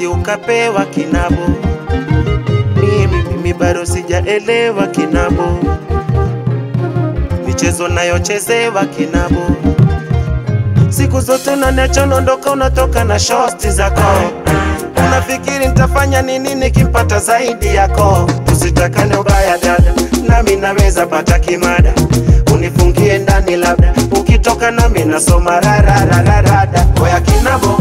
lifti ukapewa kinabo, mimi mimi bado sijaelewa kinabo, michezo nayochezewa kinabo, siku zote unaniacha unaondoka, unatoka na shosti zako. Unafikiri nitafanya nini nikimpata zaidi yako? Tusitakane ubaya dada, nami naweza pata kimada, unifungie ndani labda, ukitoka nami nasoma rararararada. Oya kinabo,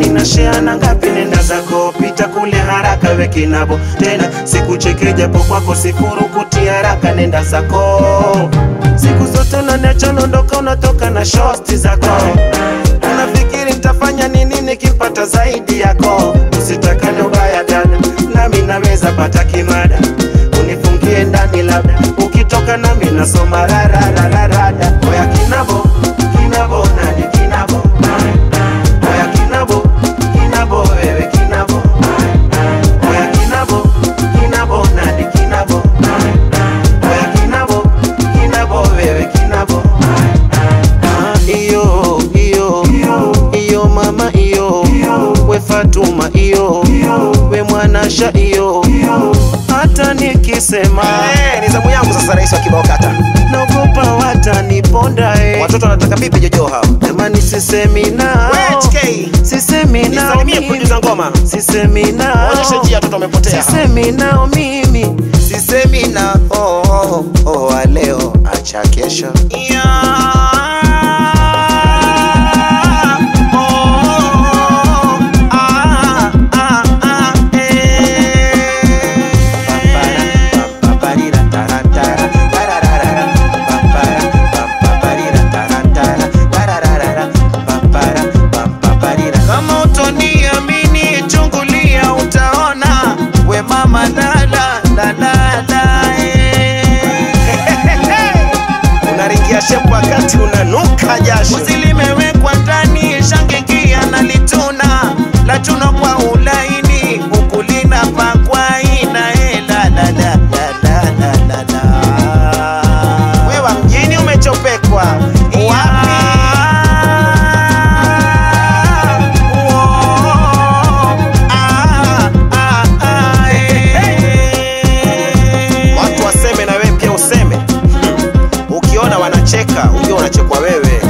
hivi, shea na ngapi? Nenda zako pita kule haraka, weki nabo tena sikucheke japo kwako sifuru kuti haraka, nenda zako siku zote unaniacha unaondoka, unatoka na shosti zako Unafikiri nitafanya nini nikimpata zaidi yako? Usitakane ubaya dada, nami naweza pata kimada, unifungie ndani labda, ukitoka nami nasoma rararararada. Oya kinabo Iyo we mwanasha iyo hata nikisema Eh, ni zamu yangu sasa, rais wa kibao kata. naogopa wataniponda eh. Watoto wanataka pipi jojo hao. Jamani sisemi nao sisemi nao mimi. ngoma. sisemi nao Onyesha njia watoto wamepotea. sisemi nao mimi Sisemi nao, oh, oh, oh, leo acha kesho. Kama wakati unanuka jasho. ukiwa unachekwa wewe.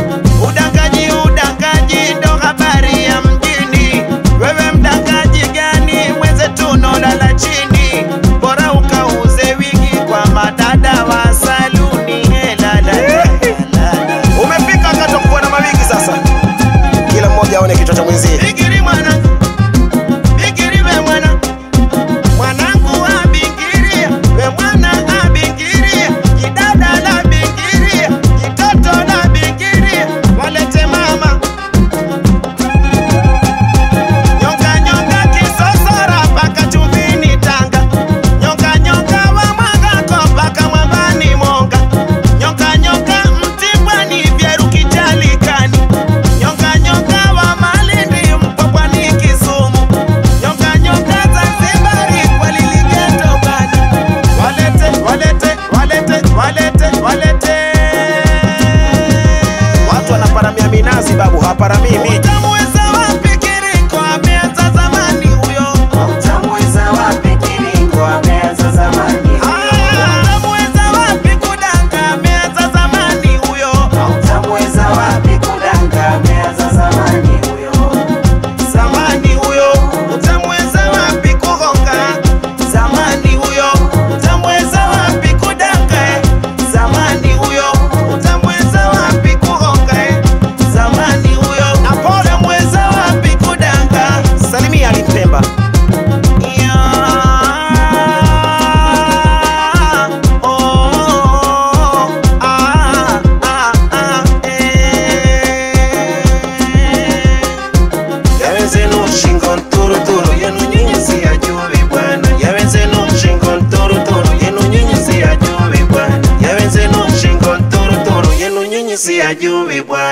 empurrar para mim.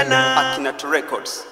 sana to Records.